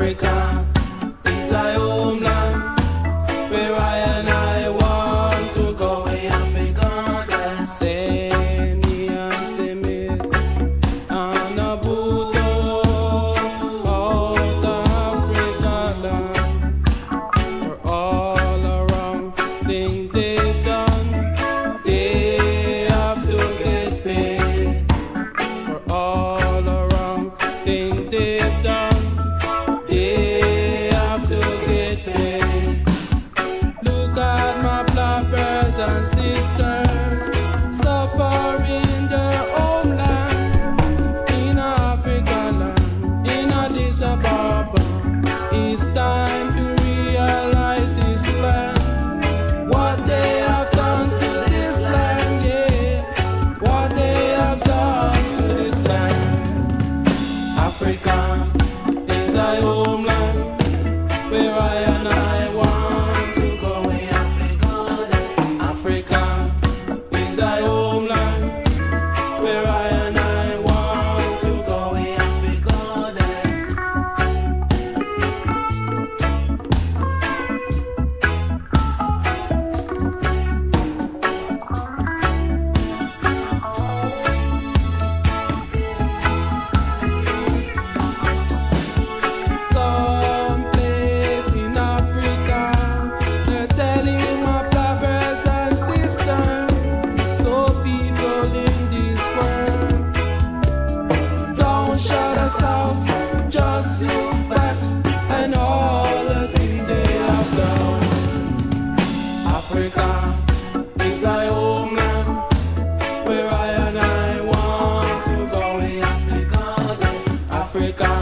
Africa is our homeland, where I and I want to go. Africa, Seni and Semi, Anabuto, out Africa land, For all around things they've done, they have to get paid for all around thing they. Africa.